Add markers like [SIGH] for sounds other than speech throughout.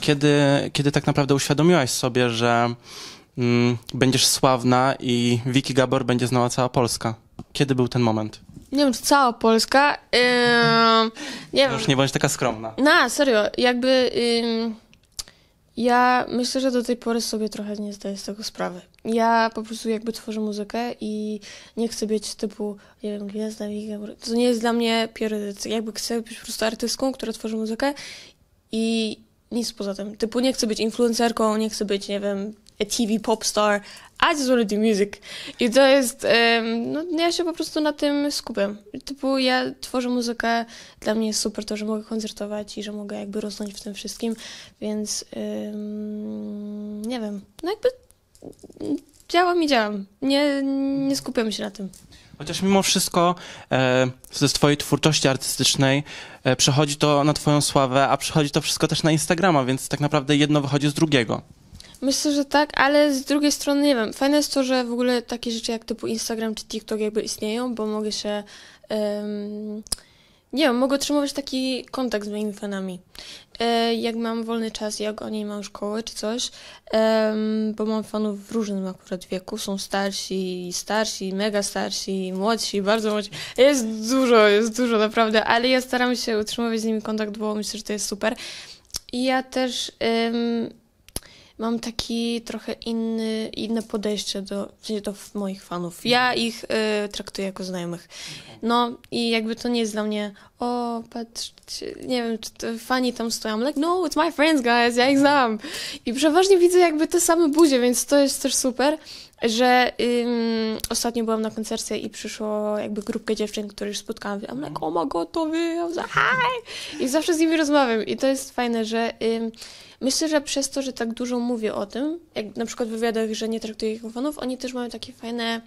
Kiedy, kiedy tak naprawdę uświadomiłaś sobie, że mm, będziesz sławna i Wiki Gabor będzie znała cała Polska? Kiedy był ten moment? Nie wiem, czy cała Polska. Ym, nie wiem. Już nie bądź taka skromna. Na, serio, jakby ym, ja myślę, że do tej pory sobie trochę nie zdaję z tego sprawy. Ja po prostu jakby tworzę muzykę i nie chcę być typu, nie wiem, gwiazda, Wiki Gabor. To nie jest dla mnie priorytet. Jakby chcę być po prostu artystką, która tworzy muzykę i nic poza tym. Typu nie chcę być influencerką, nie chcę być, nie wiem, a TV pop star. I just want to do music. I to jest, em, no ja się po prostu na tym skupiam. Typu ja tworzę muzykę, dla mnie jest super to, że mogę koncertować i że mogę jakby rosnąć w tym wszystkim, więc em, nie wiem, no jakby mm, działam i działam. Nie, nie skupiam się na tym. Chociaż mimo wszystko e, ze twojej twórczości artystycznej e, przechodzi to na twoją sławę, a przechodzi to wszystko też na Instagrama, więc tak naprawdę jedno wychodzi z drugiego. Myślę, że tak, ale z drugiej strony nie wiem. Fajne jest to, że w ogóle takie rzeczy jak typu Instagram czy TikTok jakby istnieją, bo mogę się. em, nie wiem, mogę utrzymywać taki kontakt z moimi fanami. E, jak mam wolny czas, jak oni mają szkołę czy coś, em, bo mam fanów w różnym akurat wieku. Są starsi, starsi, mega starsi, młodsi, bardzo młodsi. Jest dużo, jest dużo naprawdę, ale ja staram się utrzymywać z nimi kontakt, bo myślę, że to jest super. I ja też. Mam taki trochę inny, inne podejście do, w sensie do moich fanów. Ja ich y, traktuję jako znajomych. No i jakby to nie jest dla mnie, o, patrzcie, nie wiem, czy fani tam stoją, I'm like, no, it's my friends, guys, ja ich znam. I przeważnie widzę jakby te same buzie, więc to jest też super, że ym, ostatnio byłam na koncercie i przyszło jakby grupkę dziewczyn, które już spotkałam. I'm like, oh my god, to wy, hi! I zawsze z nimi rozmawiam i to jest fajne, że ym, Myślę, że przez to, że tak dużo mówię o tym, jak na przykład w wywiadach, że nie traktuję ich fanów, oni też mają takie fajne,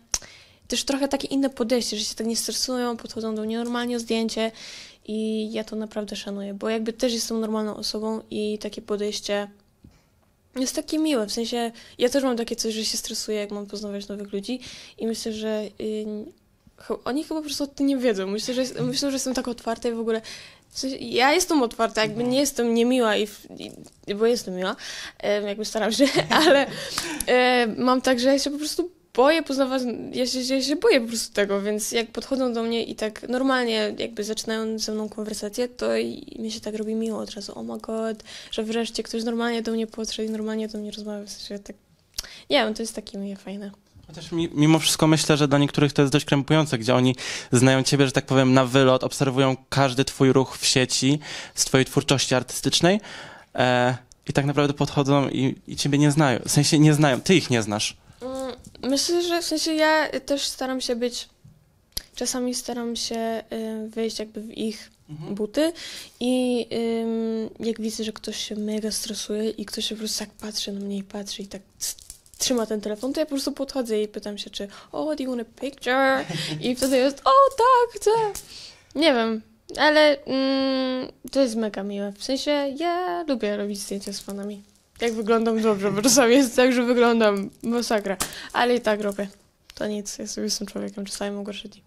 też trochę takie inne podejście, że się tak nie stresują, podchodzą do mnie normalnie o zdjęcie i ja to naprawdę szanuję, bo jakby też jestem normalną osobą i takie podejście jest takie miłe, w sensie ja też mam takie coś, że się stresuję, jak mam poznawać nowych ludzi i myślę, że y, oni chyba po prostu o tym nie wiedzą. Myślę, że, myślę, że jestem tak otwarta i w ogóle w sensie, ja jestem otwarta, jakby nie jestem niemiła, i, i, bo jestem miła, jakby staram się, [LAUGHS] ale e, mam tak, że ja się po prostu boję poznawać, ja się, ja się boję po prostu tego, więc jak podchodzą do mnie i tak normalnie jakby zaczynają ze mną konwersację, to i mi się tak robi miło od razu, oh my god, że wreszcie ktoś normalnie do mnie podszedł i normalnie do mnie rozmawia, w sensie tak, nie wiem, to jest takie miłe, fajne. Chociaż mi, mimo wszystko myślę, że dla niektórych to jest dość krępujące, gdzie oni znają ciebie, że tak powiem, na wylot, obserwują każdy twój ruch w sieci z twojej twórczości artystycznej e, i tak naprawdę podchodzą i, i ciebie nie znają. W sensie nie znają, ty ich nie znasz. Myślę, że w sensie ja też staram się być. Czasami staram się y, wejść jakby w ich buty i jak widzę, że ktoś się mega stresuje i ktoś się po prostu tak patrzy na mnie i patrzy i tak trzyma ten telefon, to ja po prostu podchodzę i pytam się, czy oh, do you want a picture? I [LAUGHS] wtedy jest, o tak, chcę. Nie wiem, ale mm, to jest mega miłe. W sensie ja lubię robić zdjęcia z fanami. Jak wyglądam dobrze, bo czasami jest tak, że wyglądam masakra, ale i tak robię. To nic, ja sobie jestem człowiekiem, czasami gorsze dni.